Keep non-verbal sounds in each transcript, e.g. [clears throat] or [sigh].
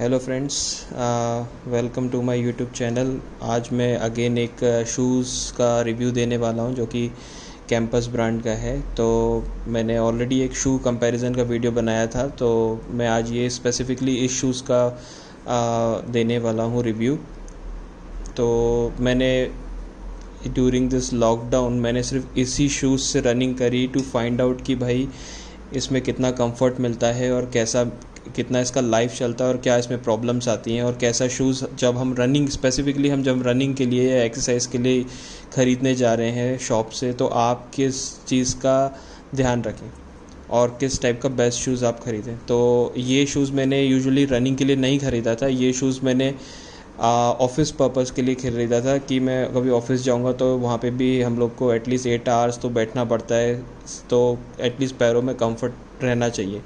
Hello friends welcome to my YouTube channel आज मैं again एक शूज़ का रिव्यू देने वाला हूँ जो कि कैंपस ब्रांड का है। तो मैंने ऑलरेडी एक शू कंपैरिजन का वीडियो बनाया था तो मैं आज ये स्पेसिफिकली इस शूज़ का uh, देने वाला हूँ रिव्यू तो मैंने ड्यूरिंग दिस लॉकडाउन मैंने सिर्फ़ इसी शूज़ से रनिंग करी टू फाइंड आउट कि भाई इसमें कितना कंफर्ट मिलता है और कैसा कितना इसका लाइफ चलता है और क्या इसमें प्रॉब्लम्स आती हैं और कैसा शूज़ जब हम रनिंग स्पेसिफिकली हम जब रनिंग के लिए या एक्सरसाइज के लिए ख़रीदने जा रहे हैं शॉप से तो आप किस चीज़ का ध्यान रखें? और किस टाइप का बेस्ट शूज़ आप ख़रीदें? तो ये शूज़ मैंने यूजुअली रनिंग के लिए नहीं ख़रीदा था, ये शूज़ मैंने ऑफ़िस पर्पज़ के लिए ख़रीदा था कि मैं कभी ऑफ़िस जाऊँगा तो वहाँ पे भी हम लोग को एटलीस्ट एट आवर्स तो बैठना पड़ता है तो एटलीस्ट पैरों में कंफर्ट रहना चाहिए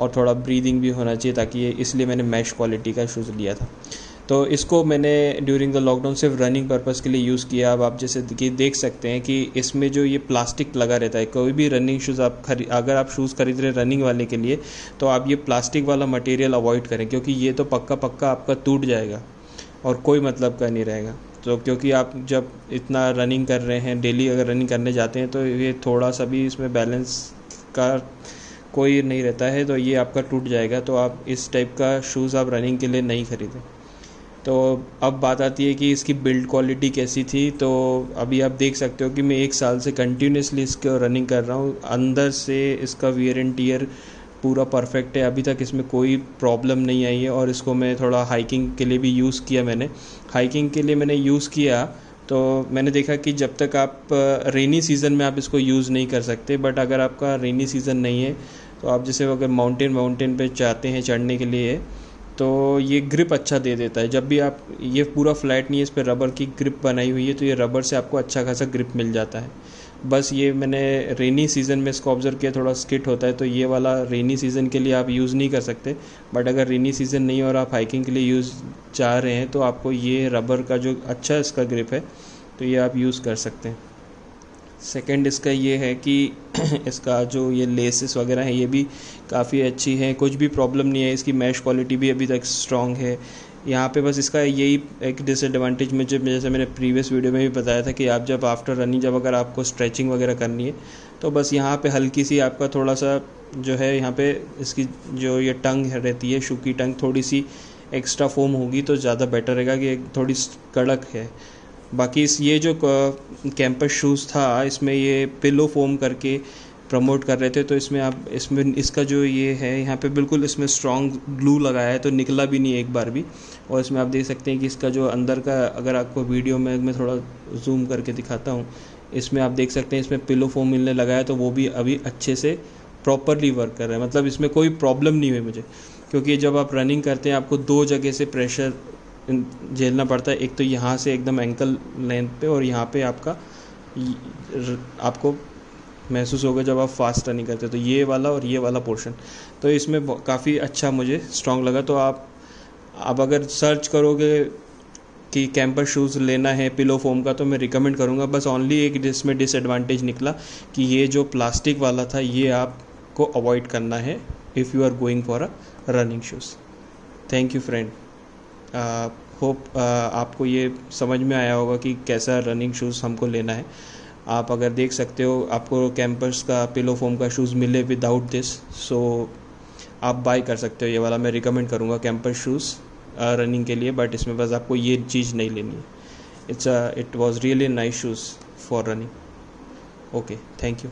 और थोड़ा ब्रीदिंग भी होना चाहिए ताकि इसलिए मैंने मैश क्वालिटी का शूज़ लिया था। तो इसको मैंने ड्यूरिंग द लॉकडाउन सिर्फ़ रनिंग पर्पज़ के लिए यूज़ किया। अब आप जैसे कि देख सकते हैं कि इसमें जो ये प्लास्टिक लगा रहता है, कोई भी रनिंग शूज़ आप खरी, अगर आप शूज़ खरीद रहे रनिंग वाले के लिए तो आप ये प्लास्टिक वाला मटेरियल अवॉइड करें, क्योंकि ये तो पक्का पक्का आपका टूट जाएगा। और कोई मतलब का नहीं रहेगा। तो क्योंकि आप जब इतना रनिंग कर रहे हैं डेली अगर रनिंग करने जाते हैं तो ये थोड़ा सा भी इसमें बैलेंस का कोई नहीं रहता है तो ये आपका टूट जाएगा। तो आप इस टाइप का शूज़ आप रनिंग के लिए नहीं ख़रीदें। तो अब बात आती है कि इसकी बिल्ड क्वालिटी कैसी थी। तो अभी आप देख सकते हो कि मैं एक साल से कंटिन्यूसली इसको रनिंग कर रहा हूँ। अंदर से इसका वियर एंड टीयर पूरा परफेक्ट है। अभी तक इसमें कोई प्रॉब्लम नहीं आई है और इसको मैं थोड़ा हाइकिंग के लिए भी यूज़ किया मैंने। हाइकिंग के लिए मैंने यूज़ किया तो मैंने देखा कि जब तक आप रेनी सीज़न में आप इसको यूज़ नहीं कर सकते बट अगर आपका रेनी सीज़न नहीं है तो आप जैसे अगर माउंटेन माउंटेन पे चाहते हैं चढ़ने के लिए तो ये ग्रिप अच्छा दे देता है। जब भी आप, ये पूरा फ्लैट नहीं है, इस पर रबर की ग्रिप बनाई हुई है तो ये रबर से आपको अच्छा खासा ग्रिप मिल जाता है। बस ये मैंने रेनी सीज़न में इसको ऑब्ज़र्व किया, थोड़ा स्किट होता है तो ये वाला रेनी सीज़न के लिए आप यूज़ नहीं कर सकते। बट अगर रेनी सीज़न नहीं और आप हाइकिंग के लिए यूज़ चाह रहे हैं तो आपको ये रबर का जो अच्छा इसका ग्रिप है तो ये आप यूज़ कर सकते हैं। सेकंड इसका ये है कि [clears throat] इसका जो ये लेसेस वगैरह हैं, ये भी काफ़ी अच्छी है। कुछ भी प्रॉब्लम नहीं है, इसकी मैश क्वालिटी भी अभी तक स्ट्रॉन्ग है। यहाँ पे बस इसका यही एक डिसएडवांटेज मुझे जैसे मैंने प्रीवियस वीडियो में भी बताया था कि आप जब आफ्टर रनिंग जब अगर आपको स्ट्रेचिंग वगैरह करनी है तो बस यहाँ पे हल्की सी आपका थोड़ा सा जो है यहाँ पे इसकी जो ये टंग रहती है शू की टंग, थोड़ी सी एक्स्ट्रा फोम होगी तो ज़्यादा बेटर रहेगा कि थोड़ी कड़क है। बाकी इस ये जो कैंपस शूज़ था, इसमें ये पिलो फोम करके प्रमोट कर रहे थे तो इसमें आप, इसमें, इसका जो ये है, यहाँ पे बिल्कुल इसमें स्ट्रॉन्ग ग्लू लगाया है तो निकला भी नहीं एक बार भी। और इसमें आप देख सकते हैं कि इसका जो अंदर का, अगर आपको वीडियो में, मैं थोड़ा जूम करके दिखाता हूँ, इसमें आप देख सकते हैं, इसमें पिलो फोम मिलने लगा है तो वो भी अभी अच्छे से प्रॉपरली वर्क कर रहा है। मतलब इसमें कोई प्रॉब्लम नहीं हुई मुझे, क्योंकि जब आप रनिंग करते हैं, आपको दो जगह से प्रेशर झेलना पड़ता है। एक तो यहाँ से एकदम एंकल लेंथ पे और यहाँ पे आपका, आपको महसूस होगा जब आप फास्ट रनिंग करते तो ये वाला और ये वाला पोर्शन तो इसमें काफ़ी अच्छा मुझे स्ट्रॉन्ग लगा। तो आप आप अगर सर्च करोगे कि कैंपर शूज़ लेना है पिलो फोम का तो मैं रिकमेंड करूँगा। बस ओनली एक जिसमें डिसएडवांटेज निकला कि ये जो प्लास्टिक वाला था, ये आपको अवॉइड करना है if you are going for a running shoes thank you friend hope आपको ये समझ में आया होगा कि कैसा रनिंग शूज़ हमको लेना है। आप अगर देख सकते हो, आपको कैंपस का पिलो फोम का शूज़ मिले विदाउट दिस सो आप बाय कर सकते हो ये वाला। मैं रिकमेंड करूँगा कैंपस शूज़ रनिंग के लिए बट इसमें बस आपको ये चीज़ नहीं लेनी है। It's it was really nice shoes for running okay thank you